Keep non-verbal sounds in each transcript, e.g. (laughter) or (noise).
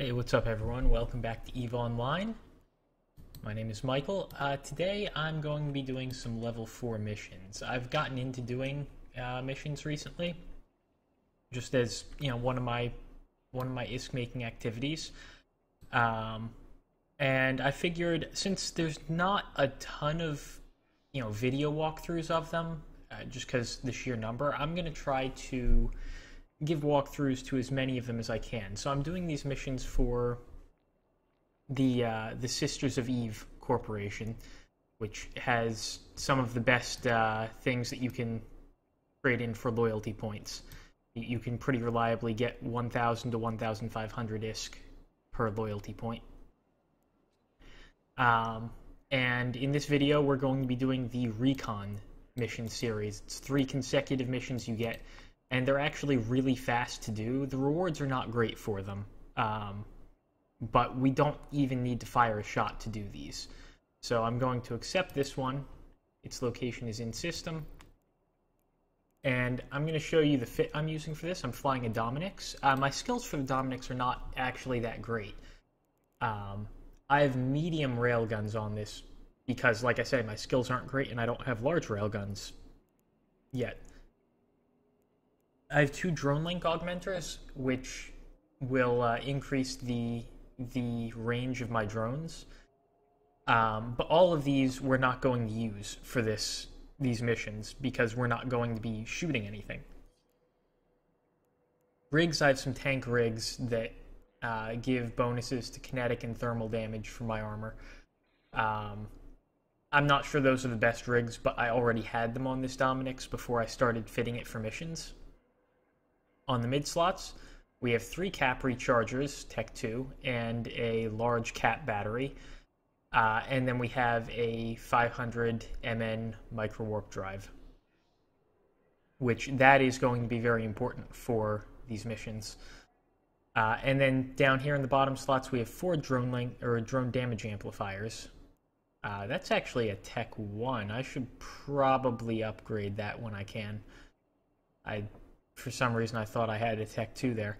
Hey, what's up, everyone? Welcome back to EVE Online. My name is Michael. Uh, today, I'm going to be doing some level 4 missions. I've gotten into doing uh, missions recently, just as you know, one of my one of my ISK making activities. Um, and I figured since there's not a ton of you know video walkthroughs of them, uh, just because the sheer number, I'm going to try to give walkthroughs to as many of them as I can. So I'm doing these missions for the uh, the Sisters of Eve Corporation, which has some of the best uh, things that you can trade in for loyalty points. You can pretty reliably get 1,000 to 1,500 ISK per loyalty point. Um, and in this video, we're going to be doing the Recon mission series. It's three consecutive missions you get and they're actually really fast to do. The rewards are not great for them, um, but we don't even need to fire a shot to do these. So I'm going to accept this one. Its location is in system. And I'm going to show you the fit I'm using for this. I'm flying a Dominix. Uh, my skills for the Dominix are not actually that great. Um, I have medium railguns on this because, like I said, my skills aren't great and I don't have large railguns yet. I have two drone link augmenters, which will uh, increase the the range of my drones. Um, but all of these we're not going to use for this these missions because we're not going to be shooting anything. Rigs, I have some tank rigs that uh, give bonuses to kinetic and thermal damage for my armor. Um, I'm not sure those are the best rigs, but I already had them on this Dominix before I started fitting it for missions. On the mid slots, we have three cap rechargers, Tech 2, and a large cap battery. Uh, and then we have a 500 MN micro warp drive, which that is going to be very important for these missions. Uh, and then down here in the bottom slots, we have four drone link or drone damage amplifiers. Uh, that's actually a Tech One. I should probably upgrade that when I can. I for some reason, I thought I had a Tech 2 there.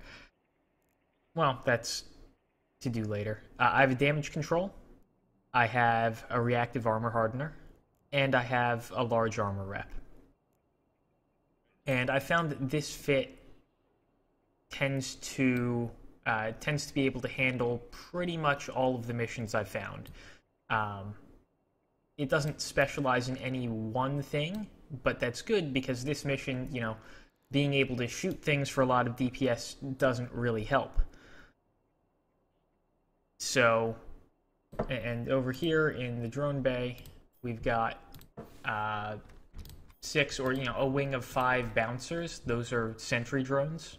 Well, that's to do later. Uh, I have a damage control. I have a reactive armor hardener. And I have a large armor rep. And I found that this fit tends to uh, tends to be able to handle pretty much all of the missions I've found. Um, it doesn't specialize in any one thing, but that's good because this mission, you know, being able to shoot things for a lot of DPS doesn't really help. So, and over here in the drone bay, we've got uh, six or, you know, a wing of five bouncers. Those are sentry drones.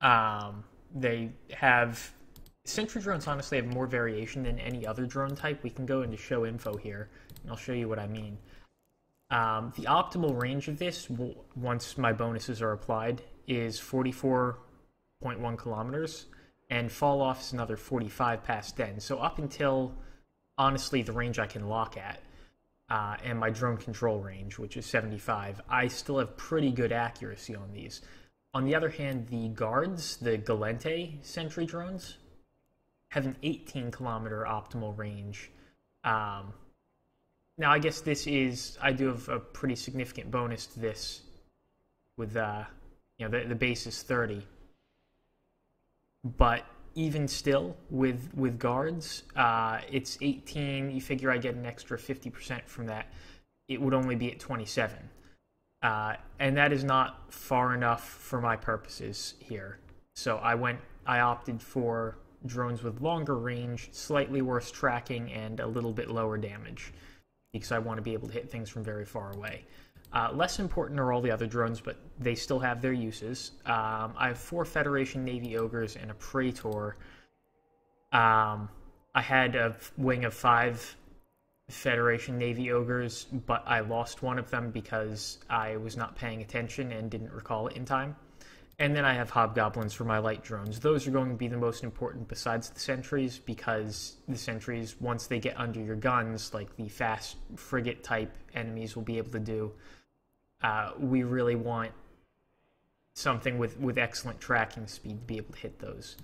Um, they have sentry drones honestly have more variation than any other drone type. We can go into show info here, and I'll show you what I mean. Um, the optimal range of this, once my bonuses are applied, is 44.1 kilometers, and fall off is another 45 past then. So up until, honestly, the range I can lock at, uh, and my drone control range, which is 75, I still have pretty good accuracy on these. On the other hand, the guards, the Gallente sentry drones, have an 18 kilometer optimal range. Um, now, I guess this is I do have a pretty significant bonus to this, with uh, you know the the base is thirty, but even still with with guards, uh, it's eighteen. You figure I get an extra fifty percent from that. It would only be at twenty seven, uh, and that is not far enough for my purposes here. So I went. I opted for drones with longer range, slightly worse tracking, and a little bit lower damage because I want to be able to hit things from very far away. Uh, less important are all the other drones, but they still have their uses. Um, I have four Federation Navy Ogres and a Praetor. Um, I had a wing of five Federation Navy Ogres, but I lost one of them because I was not paying attention and didn't recall it in time. And then I have hobgoblins for my light drones. Those are going to be the most important besides the sentries because the sentries, once they get under your guns, like the fast frigate type enemies will be able to do, uh, we really want something with, with excellent tracking speed to be able to hit those.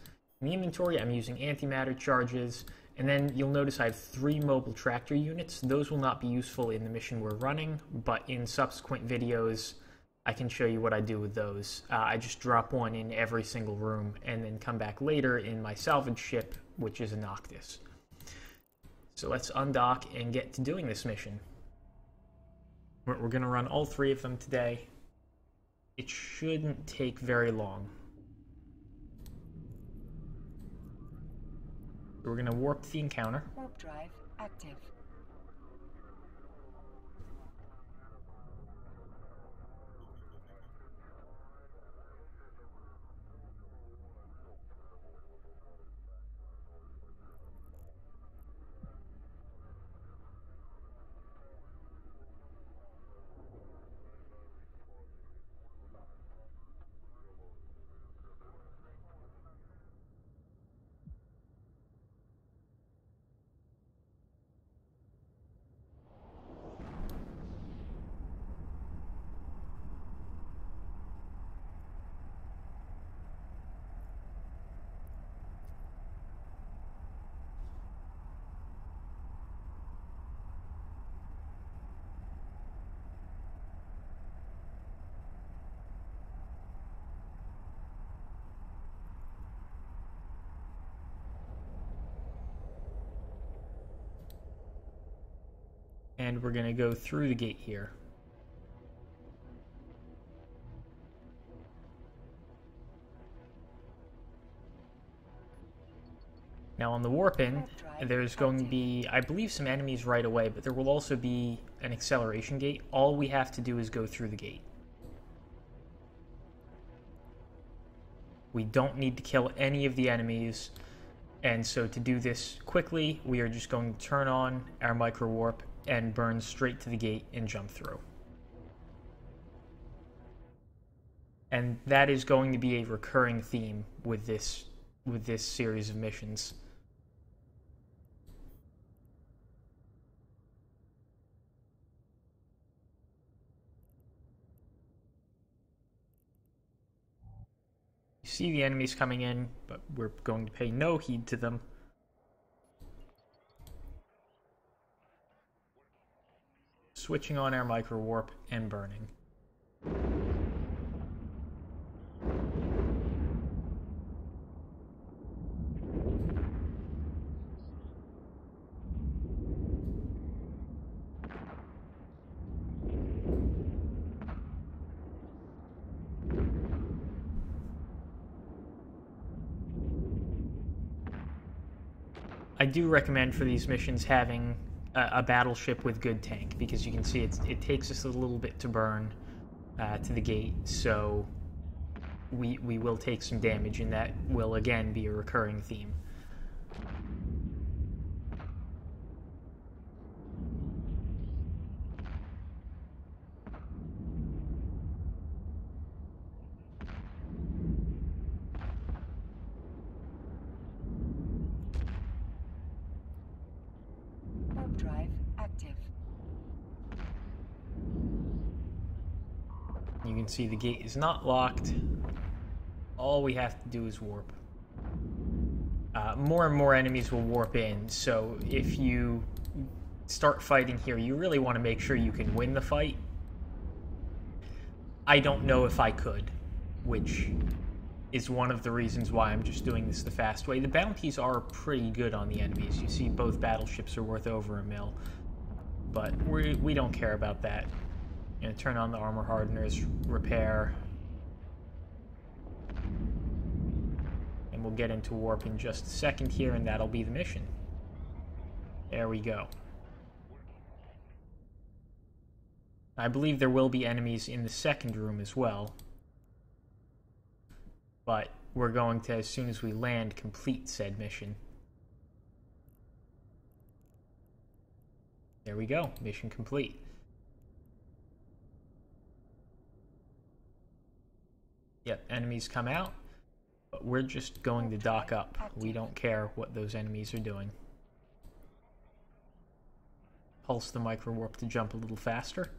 In the inventory, I'm using antimatter charges, and then you'll notice I have three mobile tractor units. Those will not be useful in the mission we're running, but in subsequent videos, I can show you what I do with those. Uh, I just drop one in every single room and then come back later in my salvage ship, which is a Noctis. So let's undock and get to doing this mission. We're, we're going to run all three of them today. It shouldn't take very long. we're going to warp the encounter. Warp drive active. And we're going to go through the gate here. Now on the warp in, there's going to be, I believe, some enemies right away, but there will also be an acceleration gate. All we have to do is go through the gate. We don't need to kill any of the enemies, and so to do this quickly, we are just going to turn on our micro warp and burn straight to the gate and jump through. And that is going to be a recurring theme with this with this series of missions. You see the enemies coming in, but we're going to pay no heed to them. Switching on our micro warp and burning. I do recommend for these missions having a, a, battleship with good tank because you can see it's, it takes us a little bit to burn uh, to the gate, so we we will take some damage, and that will again be a recurring theme. can see the gate is not locked. All we have to do is warp. Uh, more and more enemies will warp in, so if you start fighting here, you really want to make sure you can win the fight. I don't know if I could, which is one of the reasons why I'm just doing this the fast way. The bounties are pretty good on the enemies. You see both battleships are worth over a mil, but we, we don't care about that. You turn on the armor hardeners, repair. And we'll get into warp in just a second here, and that'll be the mission. There we go. I believe there will be enemies in the second room as well. But we're going to, as soon as we land, complete said mission. There we go. Mission complete. Yep, enemies come out, but we're just going to dock up. We don't care what those enemies are doing. Pulse the micro warp to jump a little faster.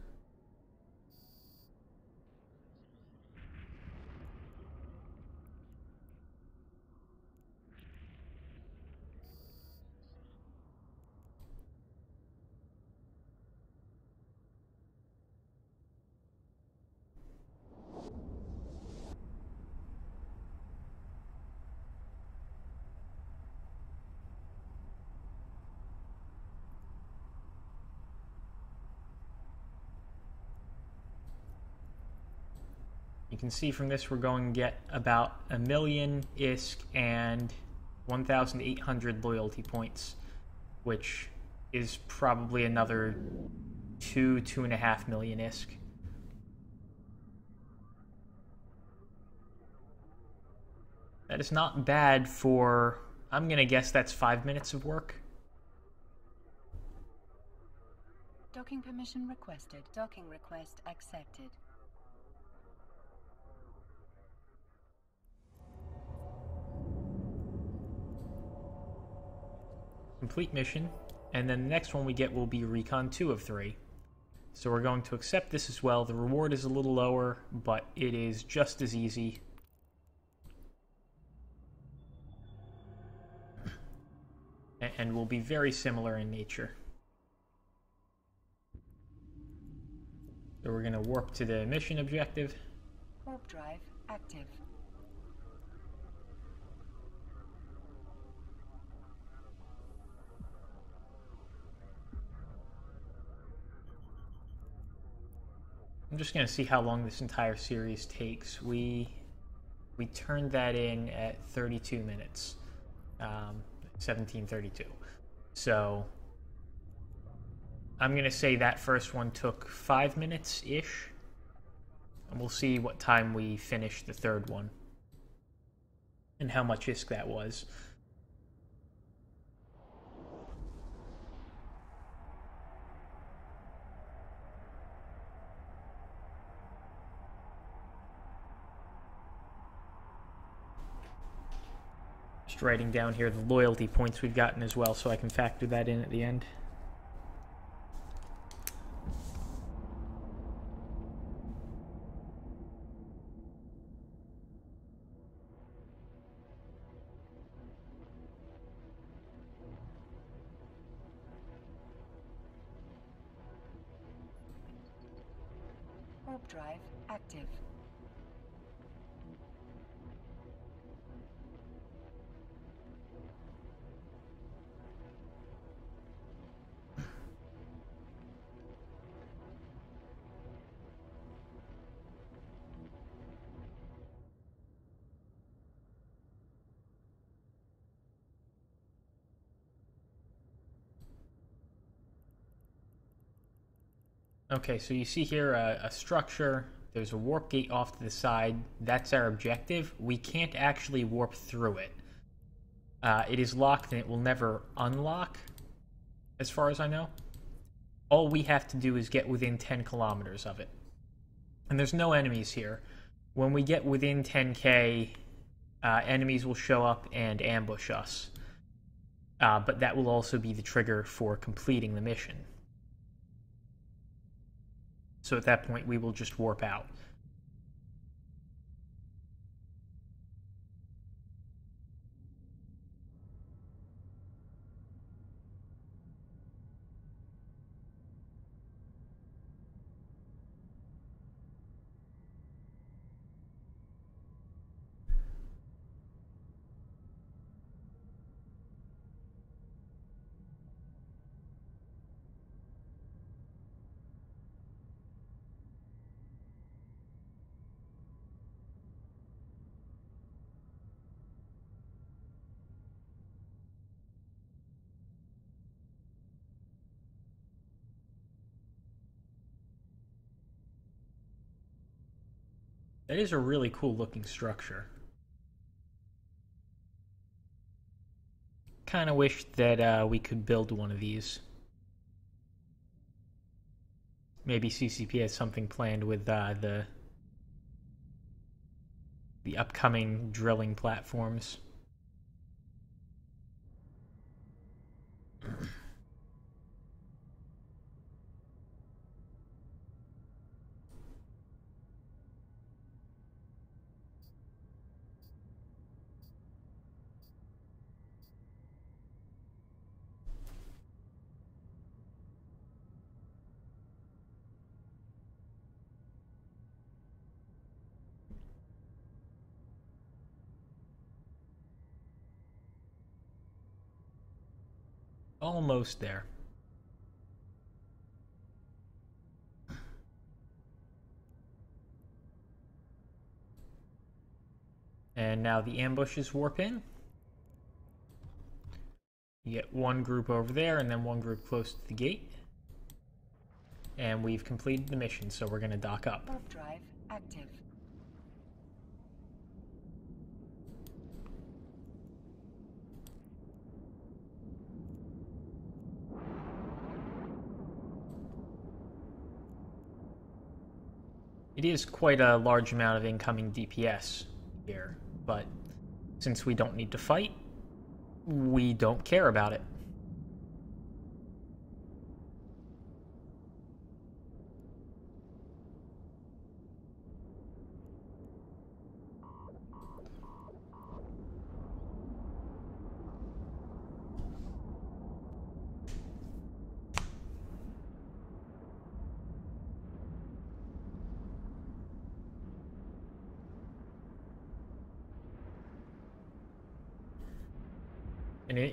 You can see from this we're going to get about a million ISK and 1,800 loyalty points, which is probably another two, two and a half million ISK. That is not bad for, I'm going to guess that's five minutes of work. Docking permission requested. Docking request accepted. Complete mission. And then the next one we get will be Recon 2 of 3. So we're going to accept this as well. The reward is a little lower, but it is just as easy. And will be very similar in nature. So we're going to warp to the mission objective. Warp drive active. I'm just going to see how long this entire series takes. We we turned that in at 32 minutes, um, 1732. So I'm going to say that first one took five minutes ish, and we'll see what time we finish the third one and how much ISK that was. Just writing down here the loyalty points we've gotten as well so I can factor that in at the end. Warp drive active. Okay, so you see here a, a, structure. There's a warp gate off to the side. That's our objective. We can't actually warp through it. Uh, it is locked and it will never unlock, as far as I know. All we have to do is get within 10 kilometers of it. And there's no enemies here. When we get within 10k, uh, enemies will show up and ambush us. Uh, but that will also be the trigger for completing the mission. So at that point, we will just warp out. That is a really cool looking structure. Kind of wish that uh, we could build one of these. Maybe CCP has something planned with uh, the the upcoming drilling platforms. Almost there. And now the ambushes warp in. You get one group over there and then one group close to the gate. And we've completed the mission, so we're going to dock up. Drive active. It is quite a large amount of incoming DPS here, but since we don't need to fight, we don't care about it.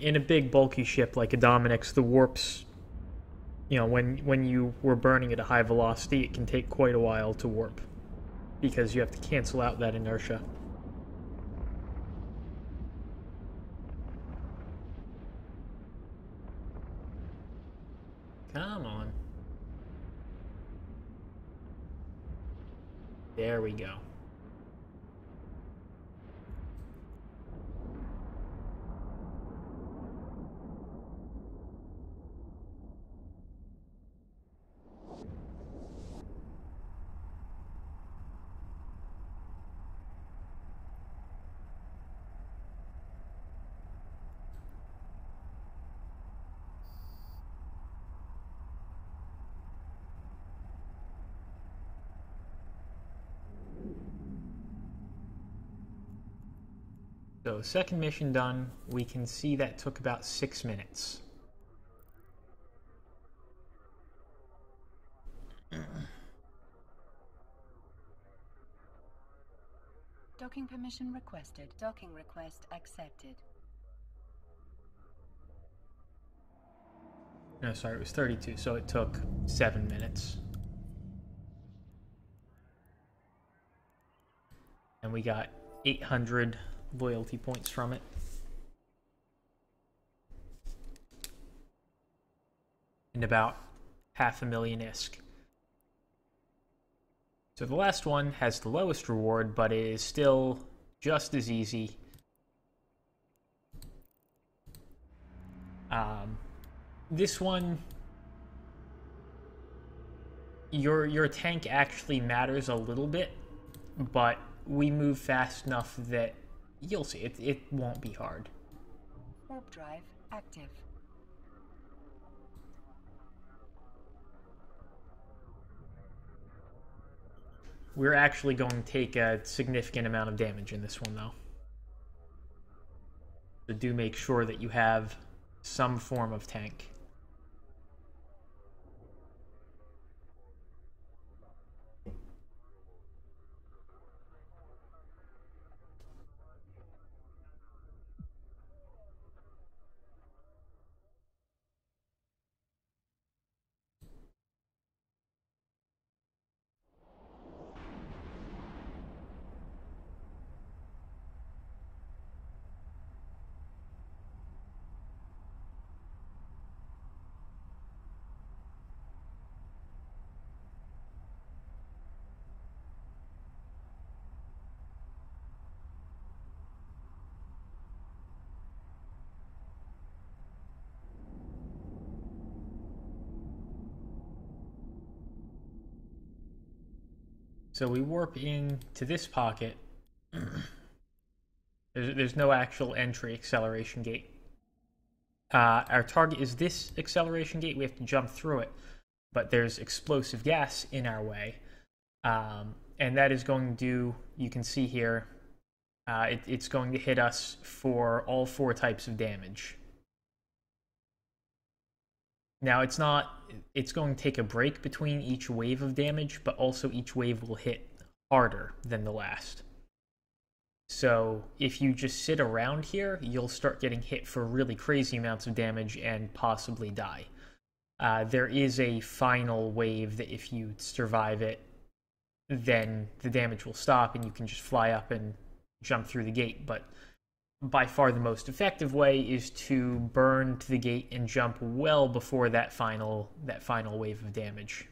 In, a big bulky ship like a Dominix, the warps, you know, when when you were burning at a high velocity, it can take quite a while to warp because you have to cancel out that inertia. Come on. There we go. So second mission done, we can see that took about six minutes. Docking permission requested. Docking request accepted. No, sorry, it was 32, so it took seven minutes. And we got 800 loyalty points from it. And about half a million ISK. So the last one has the lowest reward, but it is still just as easy. Um, this one, your your tank actually matters a little bit, but we move fast enough that you'll see it. It won't be hard. Warp drive active. We're actually going to take a significant amount of damage in this one, though. So do make sure that you have some form of tank. So we warp in to this pocket. (clears throat) there's, there's no actual entry acceleration gate. Uh, our target is this acceleration gate. We have to jump through it, but there's explosive gas in our way, um, and that is going to. do. You can see here, uh, it, it's going to hit us for all four types of damage. Now it's not it's going to take a break between each wave of damage, but also each wave will hit harder than the last. So if you just sit around here, you'll start getting hit for really crazy amounts of damage and possibly die. Uh, there is a final wave that if you survive it, then the damage will stop and you can just fly up and jump through the gate, but by far the most effective way is to burn to the gate and jump well before that final that final wave of damage.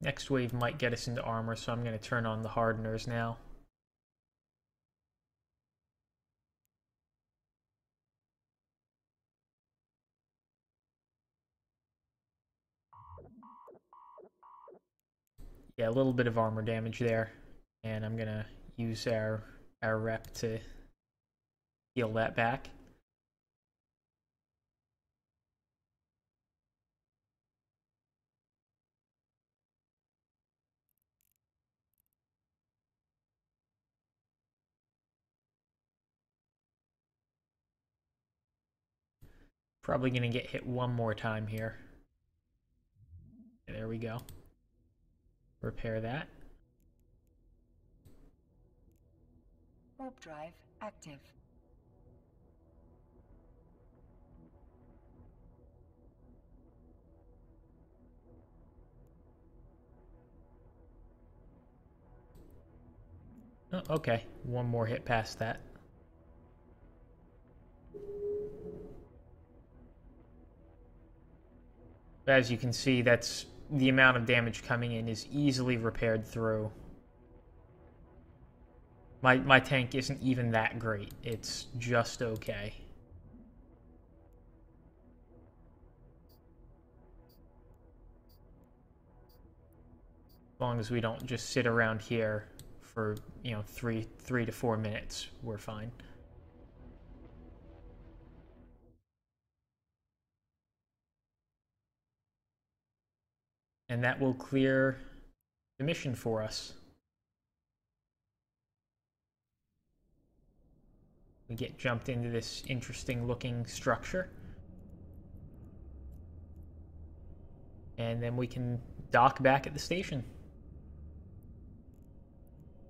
Next wave might get us into armor, so I'm going to turn on the hardeners now. Yeah, a little bit of armor damage there. And I'm to use our, our rep to heal that back. Probably going to get hit one more time here. There we go. Repair that. Warp drive active. Oh, okay, one more hit past that. As you can see, that's the amount of damage coming in is easily repaired through. My, my tank isn't even that great. It's just okay. As long as we don't just sit around here for, you know, three, three to four minutes, we're fine. And that will clear the mission for us. We get jumped into this interesting looking structure. And then we can dock back at the station.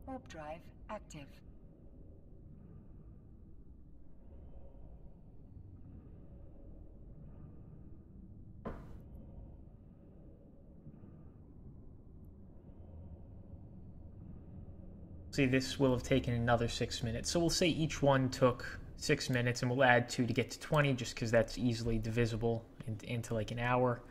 Warp drive active. See, this will have taken another six minutes. So we'll say each one took six minutes, and we'll add two to get to 20, just because that's easily divisible in, into like an hour.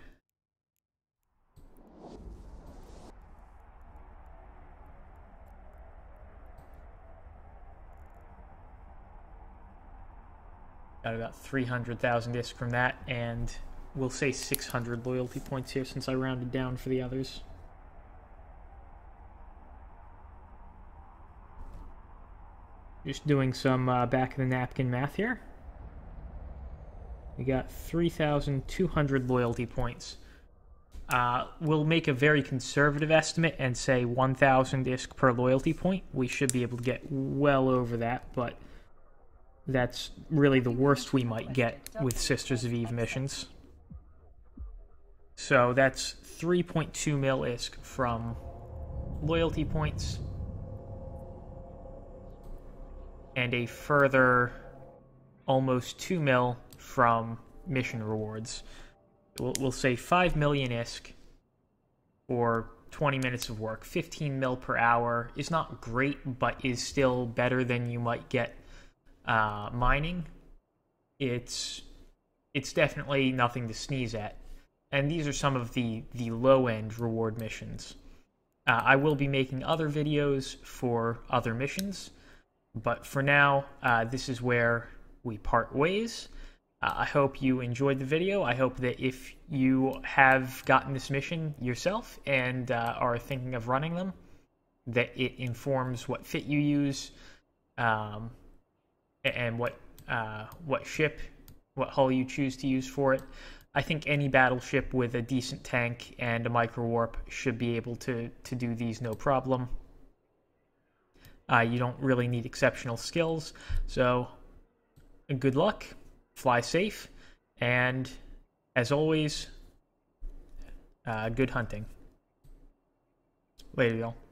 Got about 300,000 ISK from that, and we'll say 600 loyalty points here since I rounded down for the others. Just doing some uh, back of the napkin math here. We got 3,200 loyalty points. Uh, we'll make a very conservative estimate and say 1,000 ISK per loyalty point. We should be able to get well over that, but that's really the worst we might get with Sisters of Eve missions. So that's 3.2 mil ISK from loyalty points and a further almost 2 mil from mission rewards. We'll, we'll say 5 million ISK or 20 minutes of work. 15 mil per hour is not great, but is still better than you might get uh, mining. It's it's definitely nothing to sneeze at. And these are some of the the low end reward missions. Uh, I will be making other videos for other missions. But for now, uh, this is where we part ways. Uh, I hope you enjoyed the video. I hope that if you have gotten this mission yourself and uh, are thinking of running them, that it informs what fit you use um, and what uh, what ship, what hull you choose to use for it. I think any battleship with a decent tank and a micro warp should be able to to do these no problem. Uh, you don't really need exceptional skills. So, good luck, fly safe, and as always, uh, good hunting. Later, y'all.